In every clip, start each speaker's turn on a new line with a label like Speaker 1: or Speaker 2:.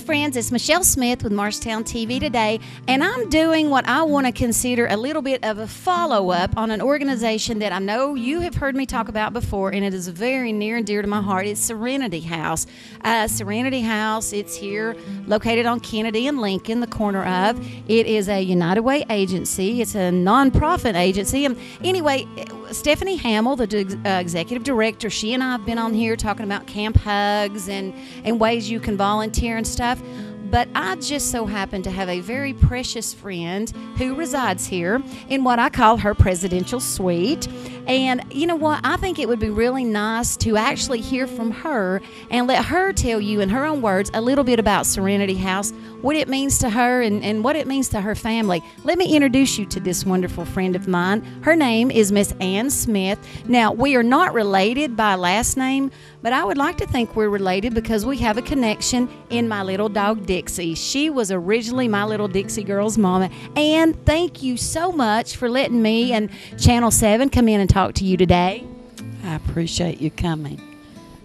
Speaker 1: friends, it's Michelle Smith with Morristown TV today, and I'm doing what I want to consider a little bit of a follow up on an organization that I know you have heard me talk about before, and it is very near and dear to my heart. It's Serenity House. Uh, Serenity House, it's here located on Kennedy and Lincoln, the corner of. It is a United Way agency, it's a nonprofit agency. And anyway, Stephanie Hamill, the uh, executive director, she and I have been on here talking about camp hugs and, and ways you can volunteer and stuff. But I just so happen to have a very precious friend who resides here in what I call her presidential suite. And you know what? I think it would be really nice to actually hear from her and let her tell you, in her own words, a little bit about Serenity House, what it means to her, and, and what it means to her family. Let me introduce you to this wonderful friend of mine. Her name is Miss Ann Smith. Now, we are not related by last name, but I would like to think we're related because we have a connection in my little dog Dixie. She was originally my little Dixie girl's mama. And thank you so much for letting me and Channel 7 come in and talk to you today.
Speaker 2: I appreciate you coming.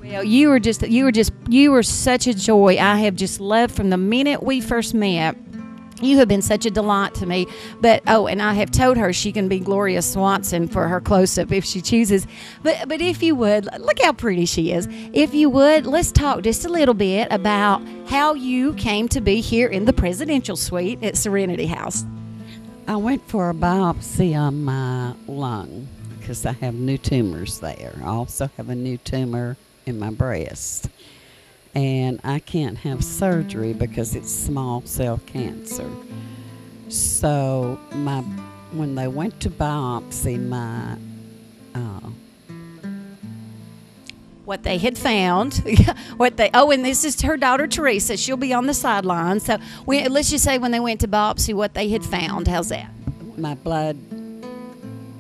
Speaker 1: Well, you were just you were just you were such a joy. I have just loved from the minute we first met. You have been such a delight to me. But oh, and I have told her she can be Gloria Swanson for her close up if she chooses. But but if you would, look how pretty she is. If you would, let's talk just a little bit about how you came to be here in the presidential suite at Serenity House.
Speaker 2: I went for a biopsy on my lung because I have new tumors there. I also have a new tumor in my breast and I can't have surgery because it's small cell cancer. So my when they went to biopsy, my uh,
Speaker 1: what they had found, what they oh, and this is her daughter Teresa. She'll be on the sideline. So we, let's just say when they went to biopsy, what they had found. How's that?
Speaker 2: My blood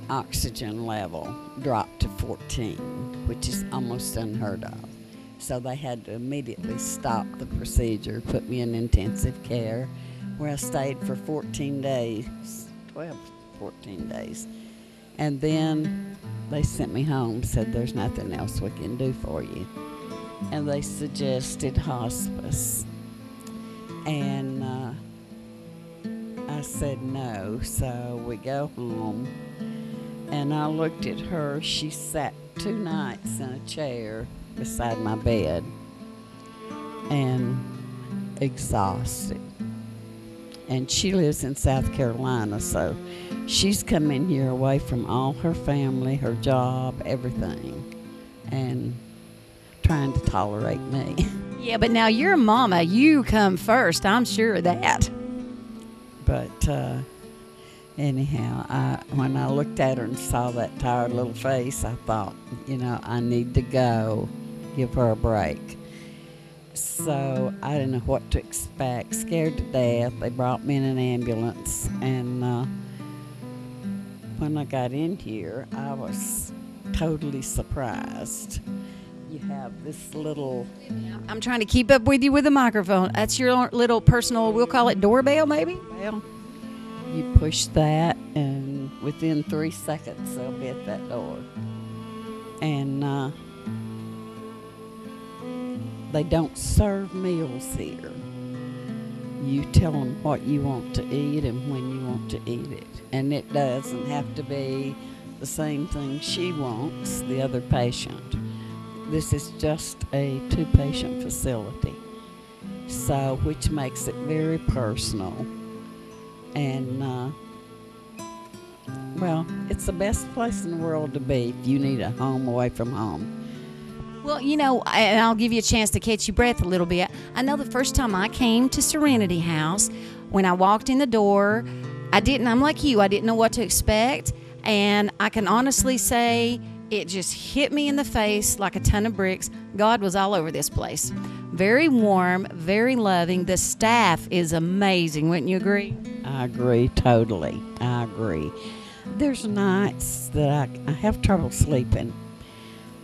Speaker 2: oxygen level dropped to 14, which is almost unheard of. So they had to immediately stop the procedure, put me in intensive care, where I stayed for 14 days, 12, 14 days. And then they sent me home, said there's nothing else we can do for you. And they suggested hospice. And uh, I said no, so we go home. And I looked at her. She sat two nights in a chair beside my bed and exhausted. And she lives in South Carolina, so she's come in here away from all her family, her job, everything, and trying to tolerate me.
Speaker 1: Yeah, but now you're a mama. You come first. I'm sure of that.
Speaker 2: But uh, anyhow, I, when I looked at her and saw that tired little face, I thought, you know, I need to go give her a break. So I didn't know what to expect. Scared to death. They brought me in an ambulance, and uh, when I got in here, I was totally surprised. You have this little.
Speaker 1: I'm trying to keep up with you with the microphone. That's your little personal, we'll call it doorbell, maybe?
Speaker 2: Well, you push that, and within three seconds, they'll be at that door. And uh, they don't serve meals here. You tell them what you want to eat and when you want to eat it. And it doesn't have to be the same thing she wants, the other patient. This is just a two patient facility. So, which makes it very personal. And, uh, well, it's the best place in the world to be if you need a home away from home.
Speaker 1: Well, you know, and I'll give you a chance to catch your breath a little bit. I know the first time I came to Serenity House, when I walked in the door, I didn't, I'm like you, I didn't know what to expect. And I can honestly say it just hit me in the face like a ton of bricks. God was all over this place. Very warm, very loving. The staff is amazing, wouldn't you agree?
Speaker 2: I agree totally. I agree. There's nights that I, I have trouble sleeping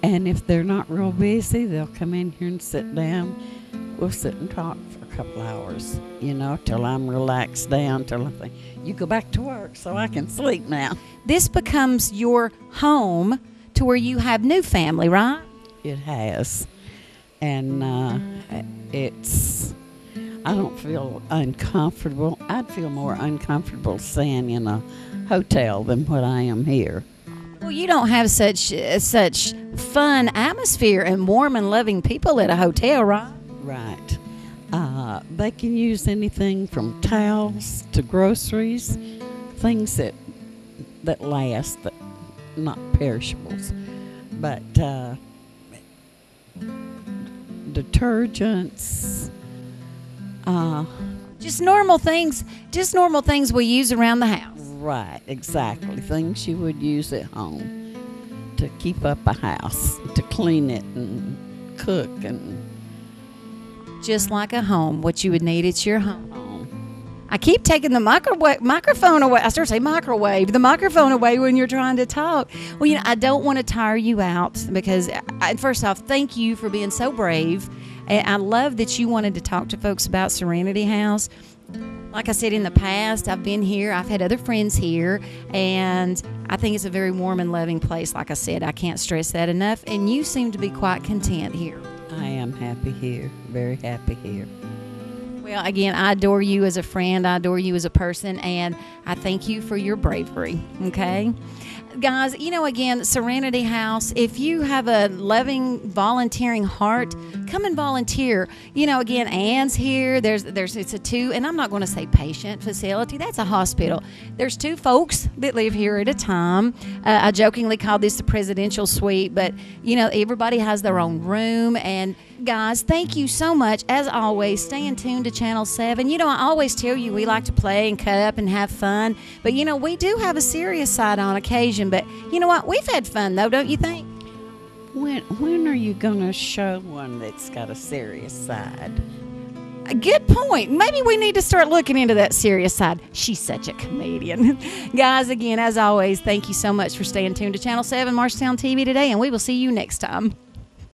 Speaker 2: and if they're not real busy, they'll come in here and sit down. We'll sit and talk for a couple hours, you know, till I'm relaxed down, till I think, you go back to work so I can sleep now.
Speaker 1: This becomes your home to where you have new family, right?
Speaker 2: It has. And uh, it's, I don't feel uncomfortable. I'd feel more uncomfortable staying in a hotel than what I am here.
Speaker 1: Well, you don't have such uh, such fun atmosphere and warm and loving people at a hotel, right?
Speaker 2: Right. Uh, they can use anything from towels to groceries, things that that last, that not perishables, but uh, detergents. Uh,
Speaker 1: Just normal things, just normal things we use around the house.
Speaker 2: right, exactly. Things you would use at home to keep up a house, to clean it and cook and
Speaker 1: Just like a home, what you would need at your home. I keep taking the microwave microphone away. I start to say microwave, the microphone away when you're trying to talk. Well, you know, I don't want to tire you out because, I, first off, thank you for being so brave. And I love that you wanted to talk to folks about Serenity House. Like I said in the past, I've been here, I've had other friends here, and I think it's a very warm and loving place. Like I said, I can't stress that enough. And you seem to be quite content here.
Speaker 2: I am happy here, very happy here.
Speaker 1: Well, again, I adore you as a friend. I adore you as a person, and I thank you for your bravery. Okay. Guys, you know, again, Serenity House, if you have a loving, volunteering heart, come and volunteer. You know, again, Anne's here. There's, there's, it's a two, and I'm not going to say patient facility. That's a hospital. There's two folks that live here at a time. Uh, I jokingly call this the presidential suite, but you know, everybody has their own room. And guys, thank you so much. As always, stay in tune to Channel 7. You know, I always tell you we like to play and cut up and have fun, but you know, we do have a serious side on occasion. But you know what? We've had fun though, don't you think?
Speaker 2: When when are you gonna show one that's got a serious side?
Speaker 1: A good point. Maybe we need to start looking into that serious side. She's such a comedian. Guys, again, as always, thank you so much for staying tuned to Channel 7 Morristown TV today, and we will see you next time.